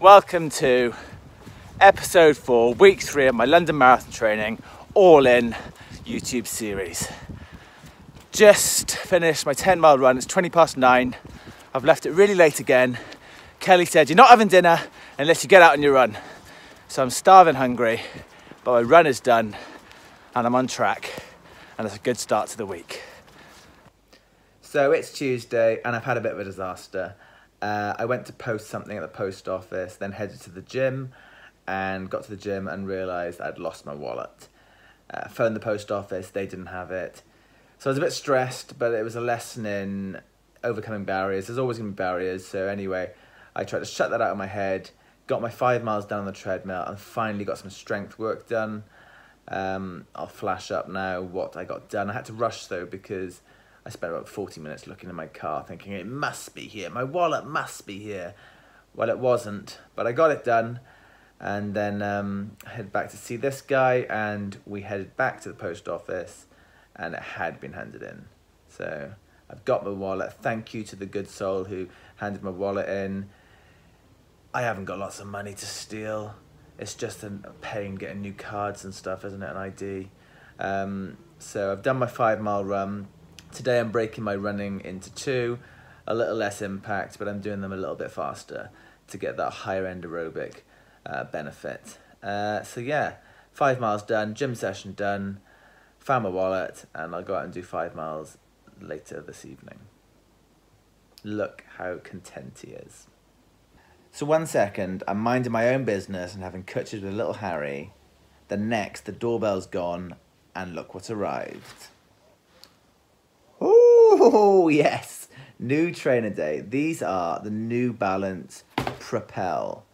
Welcome to episode four, week three of my London Marathon training, all in YouTube series. Just finished my 10 mile run, it's 20 past nine. I've left it really late again. Kelly said, You're not having dinner unless you get out on your run. So I'm starving hungry, but my run is done and I'm on track, and it's a good start to the week. So it's Tuesday, and I've had a bit of a disaster. Uh, I went to post something at the post office, then headed to the gym, and got to the gym and realised I'd lost my wallet. Uh, phoned the post office, they didn't have it. So I was a bit stressed, but it was a lesson in overcoming barriers. There's always going to be barriers. So anyway, I tried to shut that out of my head, got my five miles down on the treadmill, and finally got some strength work done. Um, I'll flash up now what I got done. I had to rush though because I spent about 40 minutes looking in my car thinking it must be here. My wallet must be here. Well, it wasn't, but I got it done. And then um, I headed back to see this guy, and we headed back to the post office, and it had been handed in. So I've got my wallet. Thank you to the good soul who handed my wallet in. I haven't got lots of money to steal. It's just a pain getting new cards and stuff, isn't it? An ID. Um, so I've done my five mile run. Today I'm breaking my running into two, a little less impact, but I'm doing them a little bit faster to get that higher end aerobic uh, benefit. Uh, so yeah, five miles done, gym session done, found my wallet, and I'll go out and do five miles later this evening. Look how content he is. So one second, I'm minding my own business and having cutted with little Harry. The next, the doorbell's gone, and look what arrived. Oh, yes. New trainer day. These are the New Balance Propel.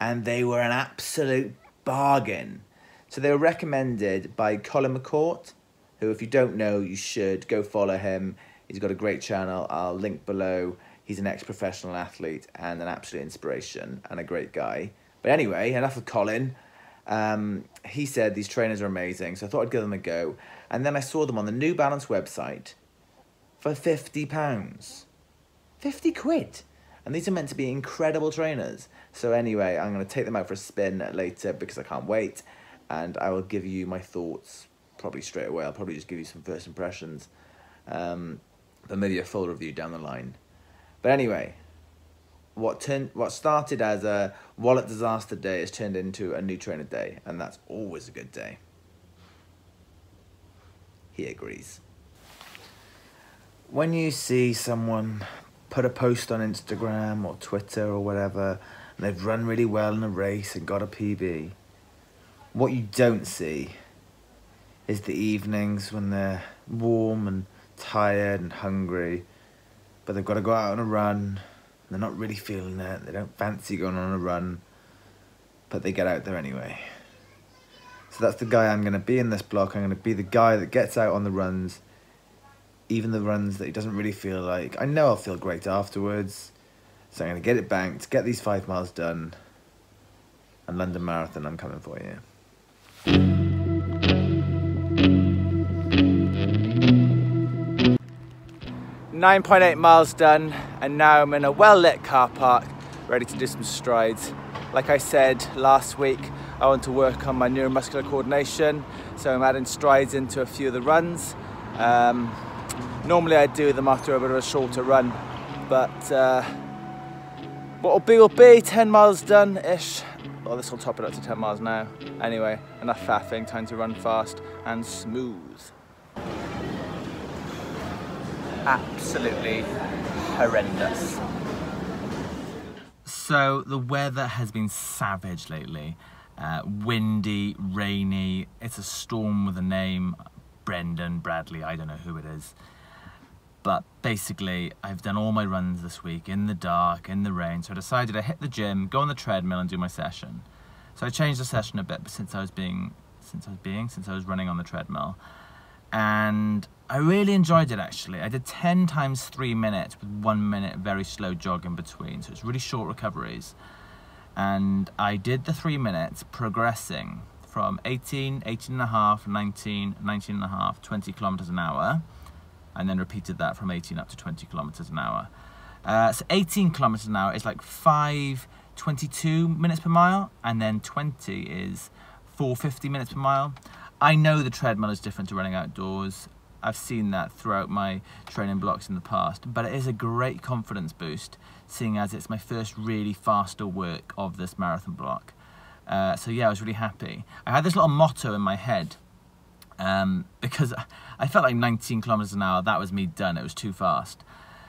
And they were an absolute bargain. So they were recommended by Colin McCourt, who, if you don't know, you should go follow him. He's got a great channel. I'll link below. He's an ex-professional athlete and an absolute inspiration and a great guy. But anyway, enough of Colin. Um, he said these trainers are amazing, so I thought I'd give them a go. And then I saw them on the New Balance website for fifty pounds, fifty quid. And these are meant to be incredible trainers. So anyway, I'm going to take them out for a spin later because I can't wait, and I will give you my thoughts probably straight away. I'll probably just give you some first impressions, um, but maybe a full review down the line. But anyway, what turned what started as a wallet disaster day has turned into a new trainer day, and that's always a good day. He agrees. When you see someone put a post on Instagram or Twitter or whatever, and they've run really well in a race and got a PB, what you don't see is the evenings when they're warm and tired and hungry but they've got to go out on a run. They're not really feeling it. They don't fancy going on a run, but they get out there anyway. So that's the guy I'm going to be in this block. I'm going to be the guy that gets out on the runs, even the runs that he doesn't really feel like. I know I'll feel great afterwards, so I'm going to get it banked, get these five miles done, and London Marathon, I'm coming for you. 9.8 miles done and now I'm in a well-lit car park ready to do some strides. Like I said last week, I want to work on my neuromuscular coordination, so I'm adding strides into a few of the runs. Um, normally I do them after a bit of a shorter run, but uh, what will be will be, 10 miles done-ish. Well, this will top it up to 10 miles now. Anyway, enough faffing, time to run fast and smooth absolutely horrendous. So the weather has been savage lately. Uh, windy, rainy, it's a storm with a name, Brendan, Bradley, I don't know who it is. But basically, I've done all my runs this week in the dark, in the rain, so I decided to hit the gym, go on the treadmill and do my session. So I changed the session a bit but since I was being, since I was being, since I was running on the treadmill and I really enjoyed it actually. I did 10 times 3 minutes with 1 minute very slow jog in between, so it's really short recoveries. And I did the 3 minutes progressing from 18, 18 and a half, 19, 19 and a half, 20 kilometers an hour, and then repeated that from 18 up to 20 kilometers an hour. Uh, so 18 kilometers an hour is like 5 22 minutes per mile, and then 20 is 450 minutes per mile. I know the treadmill is different to running outdoors. I've seen that throughout my training blocks in the past, but it is a great confidence boost, seeing as it's my first really faster work of this marathon block. Uh, so yeah, I was really happy. I had this little motto in my head um, because I felt like 19 kilometers an hour, that was me done. It was too fast.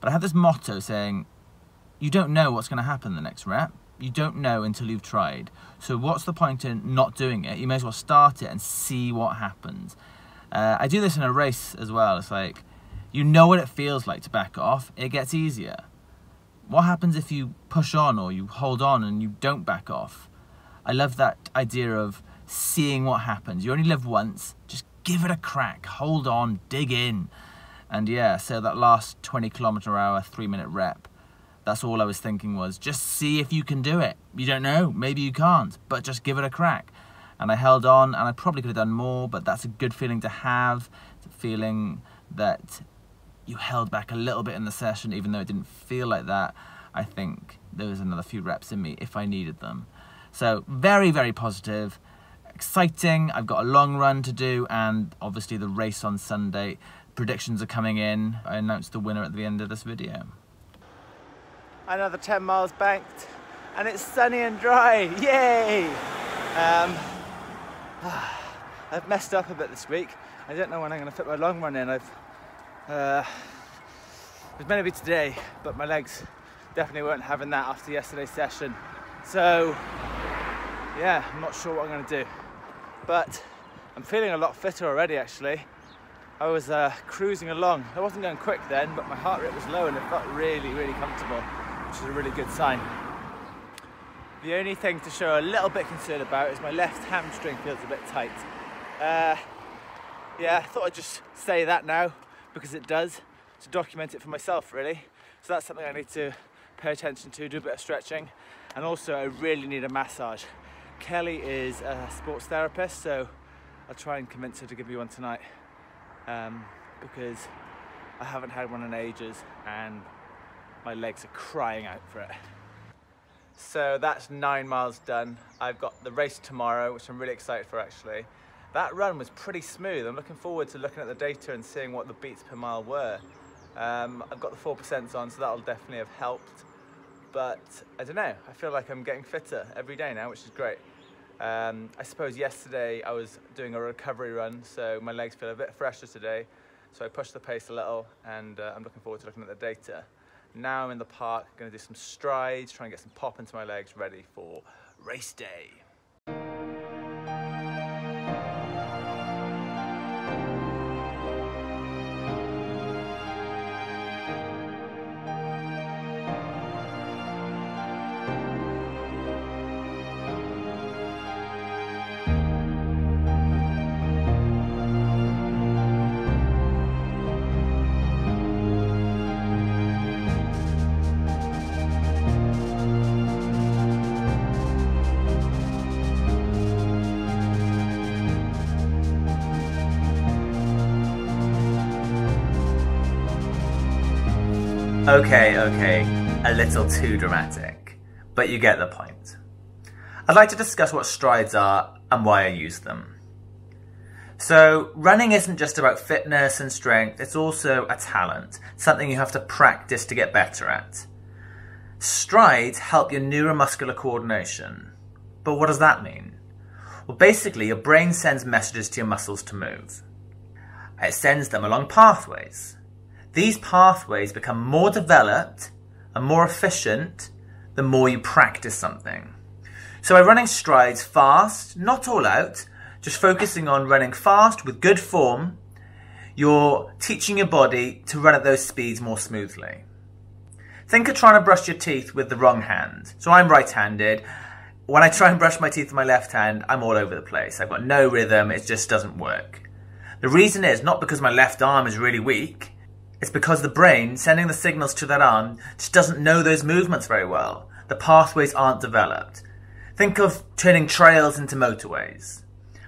But I had this motto saying, you don't know what's going to happen the next rep. You don't know until you've tried. So what's the point in not doing it? You may as well start it and see what happens. Uh, I do this in a race as well. It's like, you know what it feels like to back off. It gets easier. What happens if you push on or you hold on and you don't back off? I love that idea of seeing what happens. You only live once. Just give it a crack. Hold on. Dig in. And yeah, so that last 20 kilometer hour, three minute rep, that's all I was thinking was just see if you can do it. You don't know, maybe you can't, but just give it a crack. And I held on, and I probably could have done more, but that's a good feeling to have. A feeling that you held back a little bit in the session, even though it didn't feel like that. I think there was another few reps in me if I needed them. So very, very positive, exciting. I've got a long run to do, and obviously the race on Sunday. Predictions are coming in. I announced the winner at the end of this video. Another 10 miles banked and it's sunny and dry. Yay! Um, I've messed up a bit this week. I don't know when I'm going to fit my long run in. I've uh, it was meant to be today but my legs definitely weren't having that after yesterday's session. So yeah I'm not sure what I'm going to do but I'm feeling a lot fitter already actually I was uh, cruising along I wasn't going quick then but my heart rate was low and it felt really really comfortable which is a really good sign. The only thing to show a little bit concerned about is my left hamstring feels a bit tight. Uh, yeah, I thought I'd just say that now because it does, to document it for myself really. So that's something I need to pay attention to, do a bit of stretching. And also I really need a massage. Kelly is a sports therapist, so I'll try and convince her to give me one tonight um, because I haven't had one in ages and my legs are crying out for it. So that's nine miles done. I've got the race tomorrow, which I'm really excited for actually. That run was pretty smooth. I'm looking forward to looking at the data and seeing what the beats per mile were. Um, I've got the 4% on, so that'll definitely have helped. But I don't know, I feel like I'm getting fitter every day now, which is great. Um, I suppose yesterday I was doing a recovery run, so my legs feel a bit fresher today. So I pushed the pace a little, and uh, I'm looking forward to looking at the data. Now I'm in the park, going to do some strides, try and get some pop into my legs, ready for race day. Okay, okay, a little too dramatic, but you get the point. I'd like to discuss what strides are and why I use them. So, running isn't just about fitness and strength, it's also a talent, something you have to practice to get better at. Strides help your neuromuscular coordination. But what does that mean? Well, basically, your brain sends messages to your muscles to move. It sends them along pathways. These pathways become more developed and more efficient the more you practice something. So by running strides fast, not all out, just focusing on running fast with good form, you're teaching your body to run at those speeds more smoothly. Think of trying to brush your teeth with the wrong hand. So I'm right-handed. When I try and brush my teeth with my left hand, I'm all over the place. I've got no rhythm, it just doesn't work. The reason is not because my left arm is really weak, it's because the brain, sending the signals to that arm, just doesn't know those movements very well. The pathways aren't developed. Think of turning trails into motorways.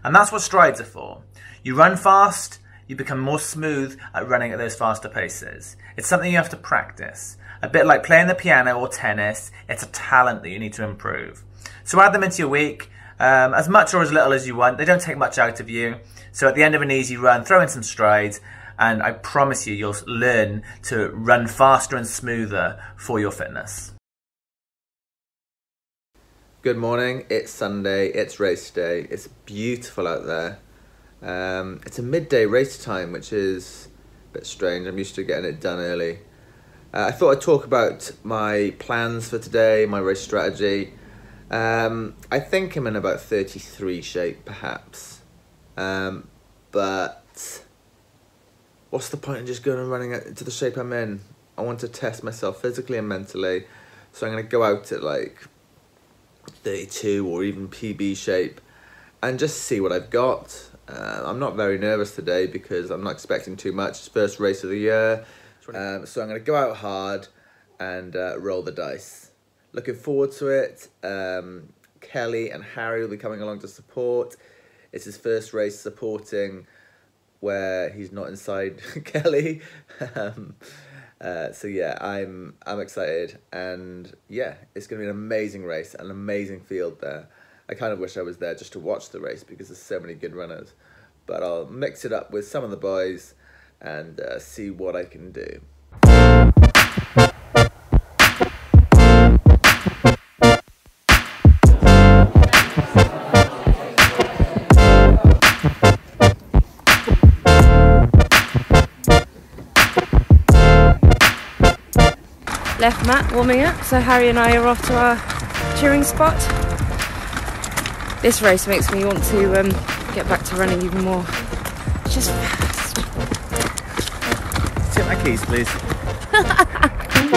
And that's what strides are for. You run fast, you become more smooth at running at those faster paces. It's something you have to practice. A bit like playing the piano or tennis, it's a talent that you need to improve. So add them into your week, um, as much or as little as you want. They don't take much out of you. So at the end of an easy run, throw in some strides, and I promise you, you'll learn to run faster and smoother for your fitness. Good morning, it's Sunday, it's race day, it's beautiful out there. Um, it's a midday race time, which is a bit strange. I'm used to getting it done early. Uh, I thought I'd talk about my plans for today, my race strategy. Um, I think I'm in about 33 shape, perhaps. Um, but what's the point in just going and running into the shape I'm in? I want to test myself physically and mentally. So I'm going to go out at like 32 or even PB shape and just see what I've got. Uh, I'm not very nervous today because I'm not expecting too much. It's first race of the year. Um, so I'm going to go out hard and uh, roll the dice. Looking forward to it. Um, Kelly and Harry will be coming along to support. It's his first race supporting where he's not inside Kelly. um, uh, so yeah, I'm I'm excited, and yeah, it's going to be an amazing race, an amazing field there. I kind of wish I was there just to watch the race because there's so many good runners. But I'll mix it up with some of the boys and uh, see what I can do. Mat warming up. So Harry and I are off to our cheering spot. This race makes me want to um, get back to running even more. It's just fast. Take my keys, please.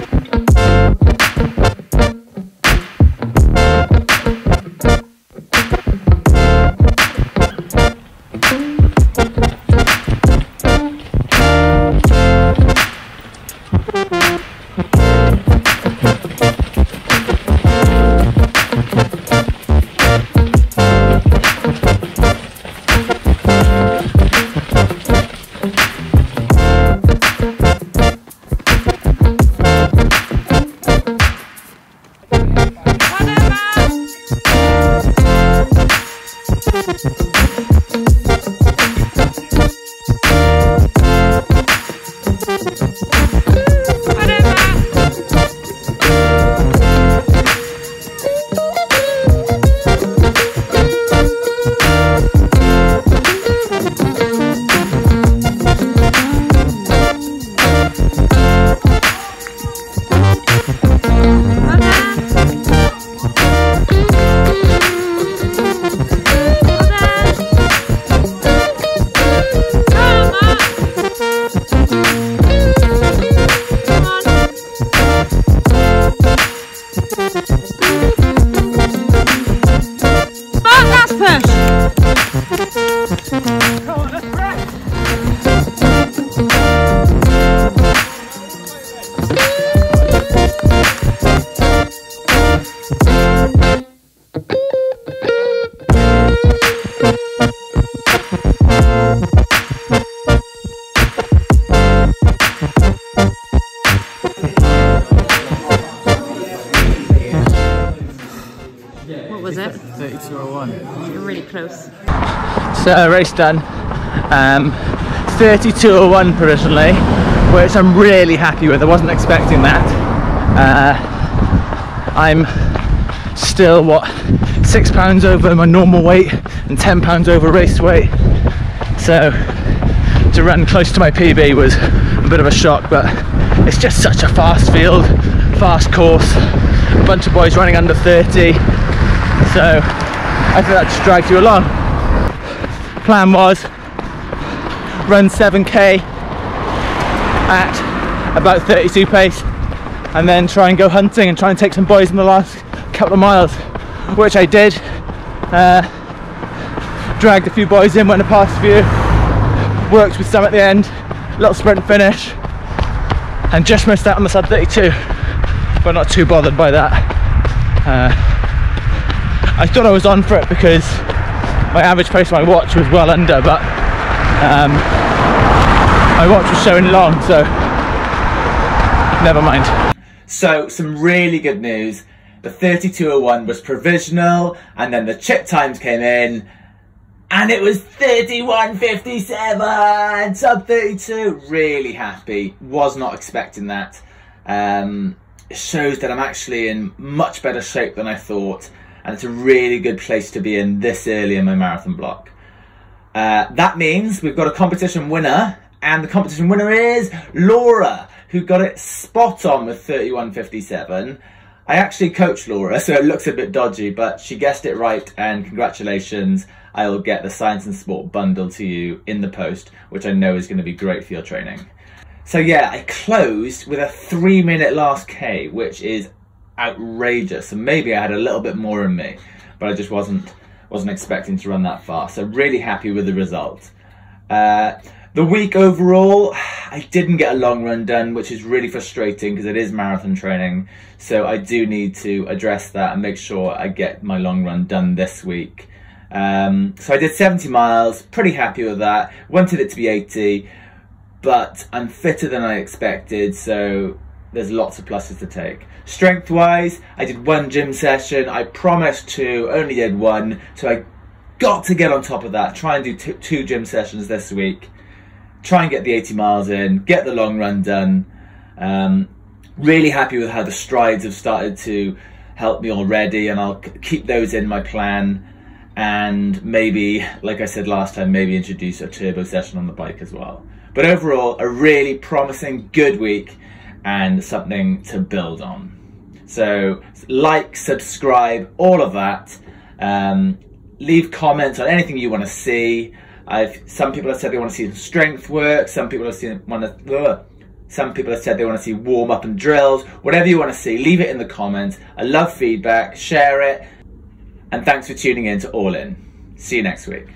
So race done. Um, 32.01 provisionally, which I'm really happy with. I wasn't expecting that. Uh, I'm still what six pounds over my normal weight and 10 pounds over race weight. So to run close to my PB was a bit of a shock, but it's just such a fast field, fast course, a bunch of boys running under 30. So I think that just dragged you along plan was run 7k at about 32 pace and then try and go hunting and try and take some boys in the last couple of miles which I did. Uh, dragged a few boys in went past a few worked with some at the end little sprint finish and just missed out on the sub 32 but not too bothered by that. Uh, I thought I was on for it because my average pace on my watch was well under, but um, my watch was showing long, so never mind. So, some really good news. The 3201 was provisional, and then the chip times came in, and it was 31.57, sub 32. Really happy. Was not expecting that. Um, shows that I'm actually in much better shape than I thought, and it's a really good place to be in this early in my marathon block. Uh, that means we've got a competition winner, and the competition winner is Laura, who got it spot on with 31.57. I actually coached Laura, so it looks a bit dodgy, but she guessed it right, and congratulations. I will get the Science in Sport bundle to you in the post, which I know is going to be great for your training. So yeah, I closed with a three minute last K, which is outrageous. And maybe I had a little bit more in me, but I just wasn't wasn't expecting to run that fast. So really happy with the result. Uh, the week overall, I didn't get a long run done, which is really frustrating because it is marathon training. So I do need to address that and make sure I get my long run done this week. Um, so I did 70 miles, pretty happy with that. Wanted it to be 80, but I'm fitter than I expected, so there's lots of pluses to take. Strength wise, I did one gym session. I promised to, only did one, so I got to get on top of that. Try and do two gym sessions this week. Try and get the 80 miles in, get the long run done. Um, really happy with how the strides have started to help me already, and I'll keep those in my plan. And maybe, like I said last time, maybe introduce a turbo session on the bike as well. But overall, a really promising, good week and something to build on. So, like, subscribe, all of that. Um, leave comments on anything you want to see. I've some people have said they want to see some strength work. Some people have seen want to. Some people have said they want to see warm up and drills. Whatever you want to see, leave it in the comments. I love feedback. Share it. And thanks for tuning in to All In. See you next week.